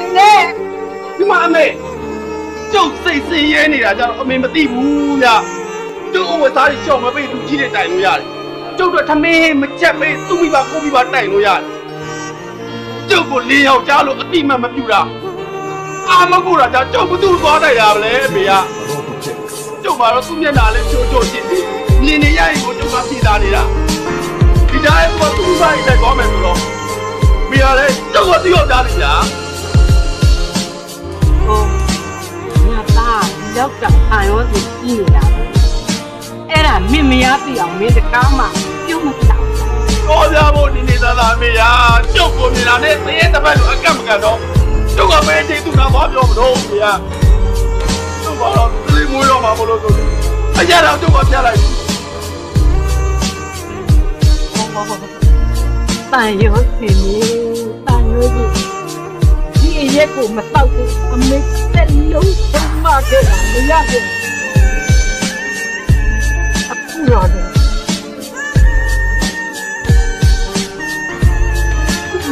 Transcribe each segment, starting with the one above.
နေနဲ့ဒီမှာအမေကျုပ်စိတ်စင်ရဲနေတာကြတော့အမေမသိဘူးဗျကျုပ်အဝတ်စားကြီးကြောက်မပိတ်လူကြီးတွေတိုင်လို့ရတယ်ကျုပ်တို့ထမင်းမချက်ပိတ်သူ့မိဘကိုမိဘတိုင်လို့ရတယ်ကျုပ်ကိုလင်းယောက်ကြားလို့အတိမတ်မပြူတာအာမကူတာကြကျုပ်ဘသူ့သွားတိုင်ရပါလဲအမေကကျုပ်မှာတော့သူ့မျက်နှာလေးချိုးချိုးရှင်းနေနင်းနေရရင်ကိုကျုပ်ကပြည်သားနေတာဒီတိုင်းကသူ့ဆိုင်တက်သွားမယ်ဆိုတော့မိရတယ်ကျုပ်ကသူ့ယောက်ကြားနေညာ ရောက်တော့အာရောစီကြီးနေတာပဲအဲ့ဒါမင်းမရသိအောင်မင်းတကားမှပြုံးမတောက်တော်ကြဖို့နေနေသားသားမေယာကျုပ်ကိုမြင်လာနဲ့သရင်တစ်ပတ်လိုအကန့်မကန်တော့ကျုပ်ကပဲချိန်သူနာသွားပြောမလို့မေယာကျုပ်ကတော့သိမွေးတော့မှာမလို့ဆိုအကြတော့ကျုပ်ကပြလိုက်ပြီတန်ရောစီနေတန်ရောစီဒီအရ က်ကိုမတောက်ဘူးအမေစက်လုံးဆုံးမခဲ့တာမရဘူးအခုရောတယ်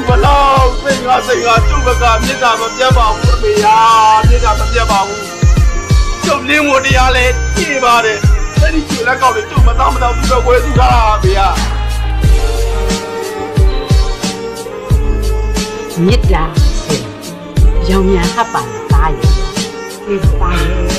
ဘလောက်စိတ်ငါစိတ်ငါကျုပ်ဘက်ကမြစ်တာမပြတ်ပါဘူးမေယာမြစ်တာမပြတ်ပါဘူးကျုပ်လင်းဝတရားလဲကြည့်ပါတယ်အဲ့ဒီကျွလက်ကောက်လေးကျုပ်မသားမသားသူတော့ဝဲသူတာမေယာမြစ်တာဆင် ရောင်မြန်ဟပ်ပါသားရဲ့ဒီသားရဲ့ဒီရှော့